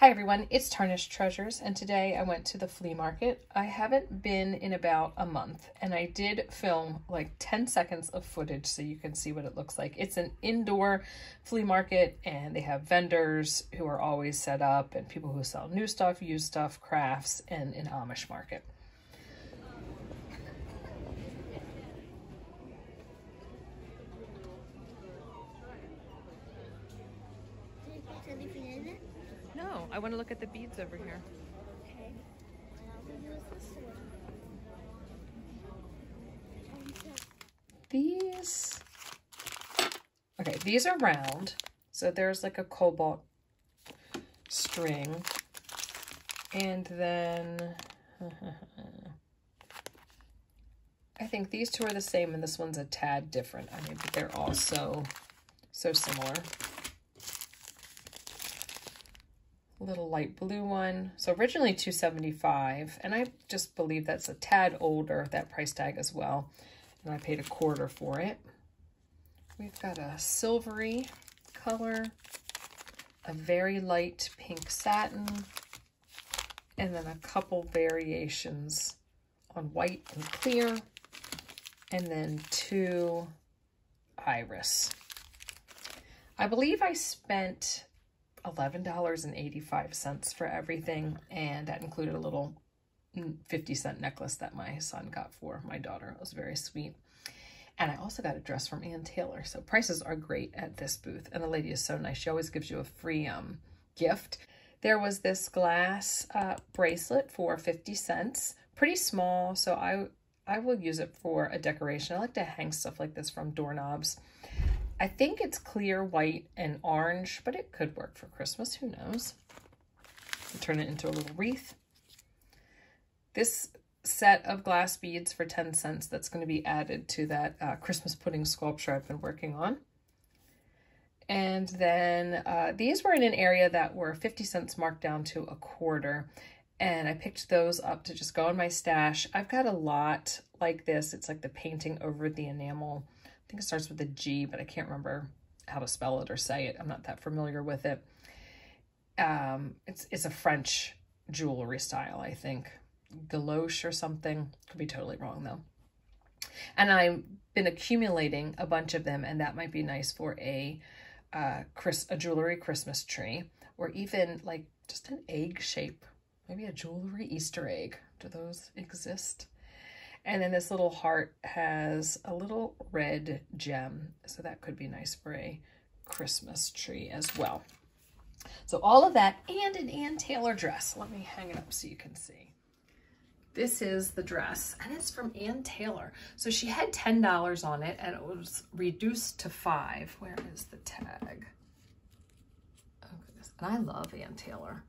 Hi everyone, it's Tarnished Treasures and today I went to the flea market. I haven't been in about a month and I did film like 10 seconds of footage so you can see what it looks like. It's an indoor flea market and they have vendors who are always set up and people who sell new stuff, used stuff, crafts, and an Amish market. No, I want to look at the beads over here. Okay. These, okay, these are round. So there's like a cobalt string. And then, I think these two are the same and this one's a tad different. I mean, but they're all so, so similar. Little light blue one. So originally 275 and I just believe that's a tad older, that price tag as well. And I paid a quarter for it. We've got a silvery color, a very light pink satin, and then a couple variations on white and clear, and then two iris. I believe I spent $11.85 for everything, and that included a little 50 cent necklace that my son got for my daughter. It was very sweet. And I also got a dress from Ann Taylor. So prices are great at this booth. And the lady is so nice. She always gives you a free um, gift. There was this glass uh, bracelet for 50 cents. Pretty small, so I, I will use it for a decoration. I like to hang stuff like this from doorknobs. I think it's clear, white, and orange, but it could work for Christmas. Who knows? I'll turn it into a little wreath. This set of glass beads for 10 cents that's going to be added to that uh, Christmas pudding sculpture I've been working on. And then uh, these were in an area that were 50 cents marked down to a quarter. And I picked those up to just go in my stash. I've got a lot like this. It's like the painting over the enamel think it starts with a G, but I can't remember how to spell it or say it. I'm not that familiar with it. Um, it's, it's a French jewelry style, I think. Galoche or something. Could be totally wrong, though. And I've been accumulating a bunch of them, and that might be nice for a, uh, Chris, a jewelry Christmas tree, or even like just an egg shape. Maybe a jewelry Easter egg. Do those exist? And then this little heart has a little red gem. So that could be nice for a Christmas tree as well. So all of that and an Ann Taylor dress. Let me hang it up so you can see. This is the dress and it's from Ann Taylor. So she had $10 on it and it was reduced to five. Where is the tag? Oh goodness. And I love Ann Taylor.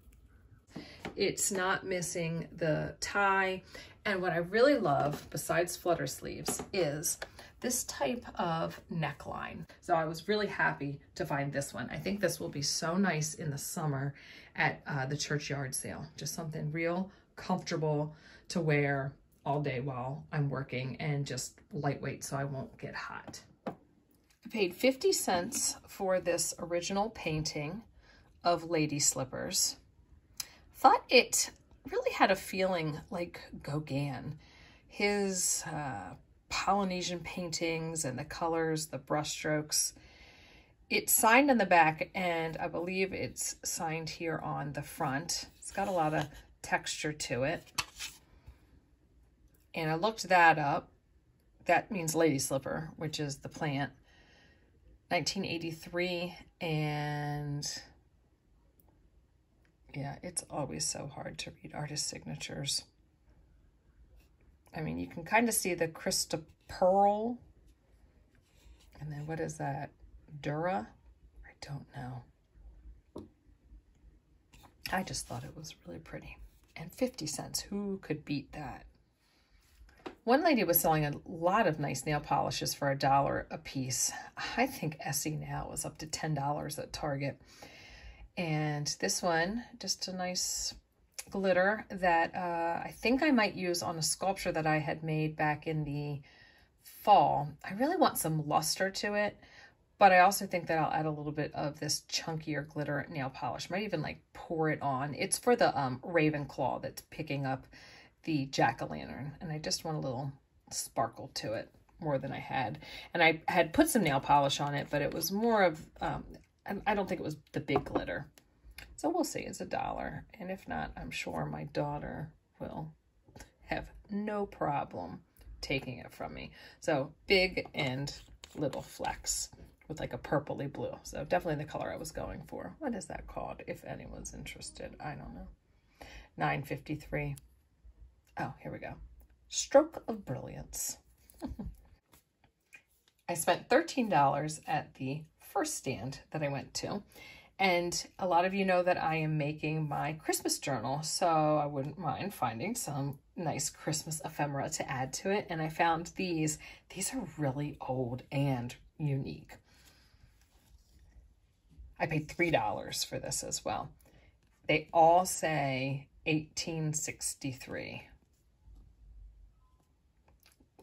It's not missing the tie. And what I really love, besides flutter sleeves, is this type of neckline. So I was really happy to find this one. I think this will be so nice in the summer at uh, the churchyard sale. Just something real comfortable to wear all day while I'm working and just lightweight so I won't get hot. I paid 50 cents for this original painting of lady slippers. Thought it really had a feeling like Gauguin. His uh, Polynesian paintings and the colors, the brushstrokes. It's signed on the back and I believe it's signed here on the front. It's got a lot of texture to it. And I looked that up. That means lady slipper, which is the plant. 1983 and yeah, it's always so hard to read artist signatures. I mean, you can kind of see the Christa Pearl. And then what is that? Dura? I don't know. I just thought it was really pretty. And 50 cents. Who could beat that? One lady was selling a lot of nice nail polishes for a dollar a piece. I think Essie now is up to $10 at Target. And this one, just a nice glitter that uh, I think I might use on a sculpture that I had made back in the fall. I really want some luster to it, But I also think that I'll add a little bit of this chunkier glitter nail polish. Might even like pour it on. It's for the um, Ravenclaw that's picking up the jack-o'-lantern. And I just want a little sparkle to it more than I had. And I had put some nail polish on it, but it was more of, um, I don't think it was the big glitter. So we'll see. It's a dollar. And if not, I'm sure my daughter will have no problem taking it from me. So big and little flecks with like a purpley blue. So definitely the color I was going for. What is that called? If anyone's interested, I don't know. 953. Oh, here we go. Stroke of Brilliance. I spent $13 at the first stand that I went to. And a lot of you know that I am making my Christmas journal, so I wouldn't mind finding some nice Christmas ephemera to add to it. And I found these. These are really old and unique. I paid $3 for this as well. They all say 1863.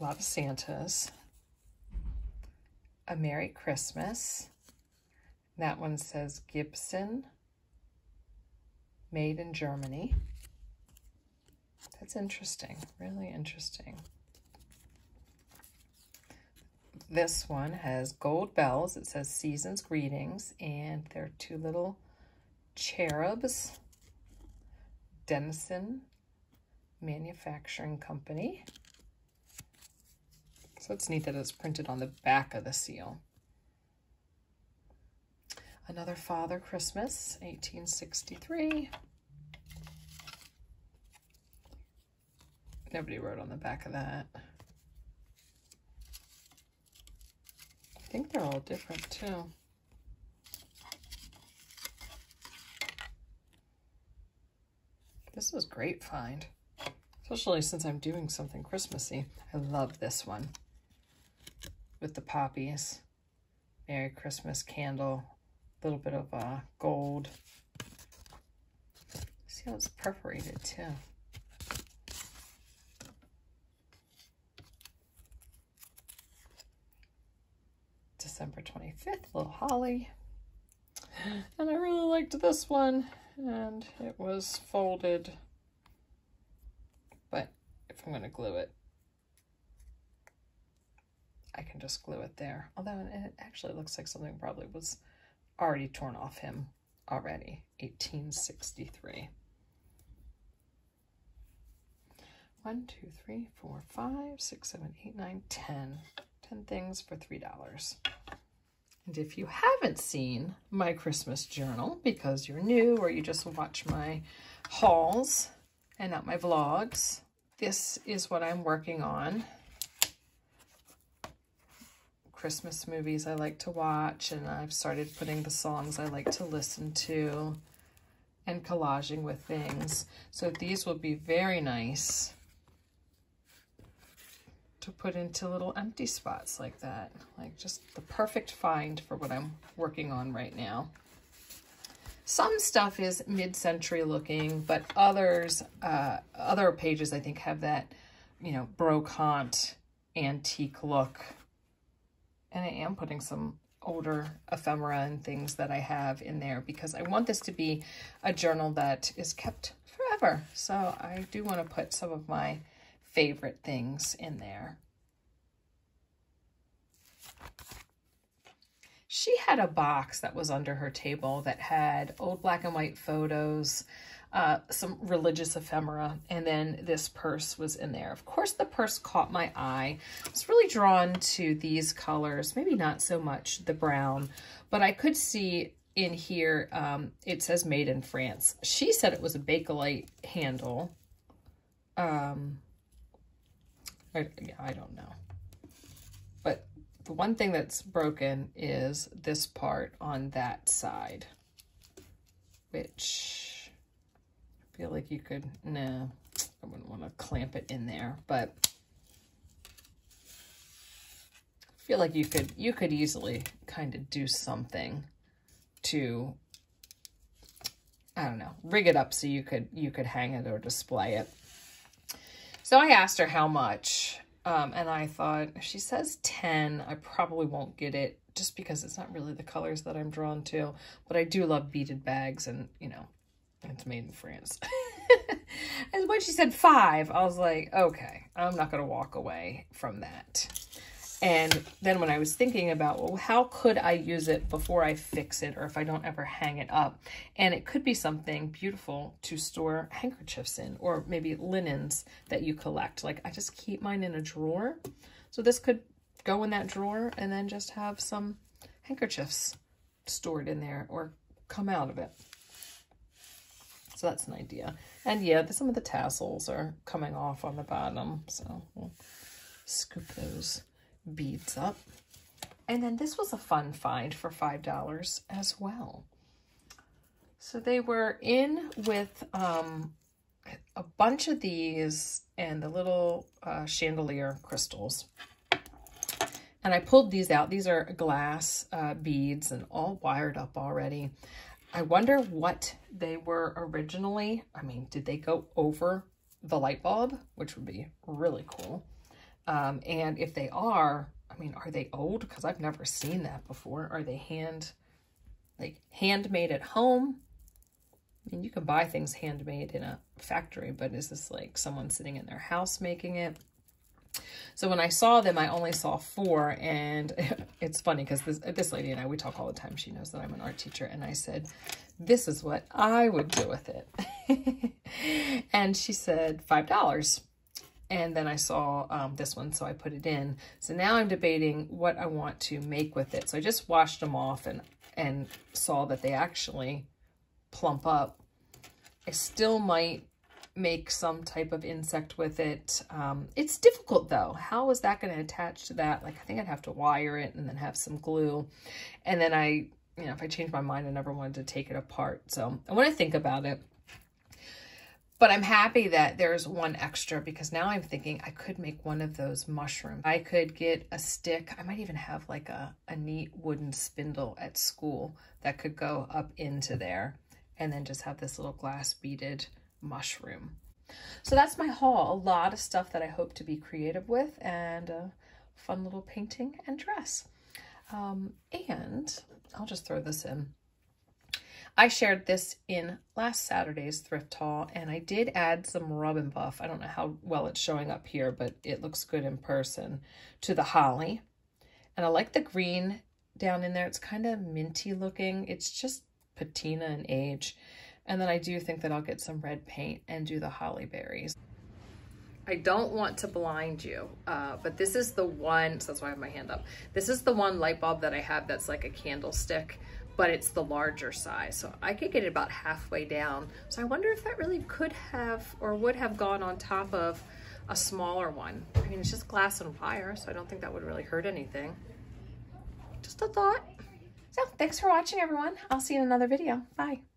A lot of Santas. A Merry Christmas. That one says Gibson, made in Germany. That's interesting, really interesting. This one has gold bells. It says Season's Greetings, and there are two little cherubs. Dennison Manufacturing Company. So it's neat that it's printed on the back of the seal. Another Father Christmas, 1863. Nobody wrote on the back of that. I think they're all different too. This was great find, especially since I'm doing something Christmassy. I love this one with the poppies. Merry Christmas candle a little bit of uh, gold. See how it's perforated too. December 25th, little holly. And I really liked this one. And it was folded. But if I'm going to glue it, I can just glue it there. Although it actually looks like something probably was already torn off him already, 1863. One, two, three, four, five, six, seven, eight, nine, ten. Ten things for $3. And if you haven't seen my Christmas journal because you're new or you just watch my hauls and not my vlogs, this is what I'm working on Christmas movies I like to watch, and I've started putting the songs I like to listen to and collaging with things. So these will be very nice to put into little empty spots like that. Like just the perfect find for what I'm working on right now. Some stuff is mid-century looking, but others, uh, other pages I think have that, you know, brocante antique look and I am putting some older ephemera and things that I have in there because I want this to be a journal that is kept forever. So I do want to put some of my favorite things in there. She had a box that was under her table that had old black and white photos, uh, some religious ephemera, and then this purse was in there. Of course, the purse caught my eye. I was really drawn to these colors, maybe not so much the brown, but I could see in here, um, it says made in France. She said it was a Bakelite handle. Um, I, yeah, I don't know. But the one thing that's broken is this part on that side, which feel like you could, no, I wouldn't want to clamp it in there, but I feel like you could, you could easily kind of do something to, I don't know, rig it up so you could, you could hang it or display it. So I asked her how much, um, and I thought, she says 10, I probably won't get it just because it's not really the colors that I'm drawn to. But I do love beaded bags and, you know, it's made in France. and when she said five, I was like, okay, I'm not going to walk away from that. And then when I was thinking about, well, how could I use it before I fix it or if I don't ever hang it up? And it could be something beautiful to store handkerchiefs in or maybe linens that you collect. Like I just keep mine in a drawer. So this could go in that drawer and then just have some handkerchiefs stored in there or come out of it. So that's an idea. And yeah, some of the tassels are coming off on the bottom. So we'll scoop those beads up. And then this was a fun find for $5 as well. So they were in with um, a bunch of these and the little uh, chandelier crystals. And I pulled these out. These are glass uh, beads and all wired up already. I wonder what they were originally. I mean, did they go over the light bulb, which would be really cool. Um, and if they are, I mean, are they old? Because I've never seen that before. Are they hand, like handmade at home? I mean, you can buy things handmade in a factory, but is this like someone sitting in their house making it? So when I saw them, I only saw four, and it's funny because this, this lady and I, we talk all the time. She knows that I'm an art teacher, and I said, this is what I would do with it. and she said, $5. And then I saw um, this one, so I put it in. So now I'm debating what I want to make with it. So I just washed them off and, and saw that they actually plump up. I still might make some type of insect with it. Um, it's difficult though. How is that going to attach to that? Like I think I'd have to wire it and then have some glue. And then I, you know, if I change my mind, I never wanted to take it apart. So I want to think about it, but I'm happy that there's one extra because now I'm thinking I could make one of those mushrooms. I could get a stick. I might even have like a, a neat wooden spindle at school that could go up into there and then just have this little glass beaded mushroom. So that's my haul. A lot of stuff that I hope to be creative with and a fun little painting and dress. Um, and I'll just throw this in. I shared this in last Saturday's thrift haul, and I did add some Rub and Buff. I don't know how well it's showing up here, but it looks good in person, to the holly. And I like the green down in there. It's kind of minty looking. It's just patina and age. And then I do think that I'll get some red paint and do the holly berries. I don't want to blind you, uh, but this is the one, so that's why I have my hand up. This is the one light bulb that I have that's like a candlestick but it's the larger size. So I could get it about halfway down. So I wonder if that really could have or would have gone on top of a smaller one. I mean, it's just glass and wire, so I don't think that would really hurt anything. Just a thought. So thanks for watching, everyone. I'll see you in another video. Bye.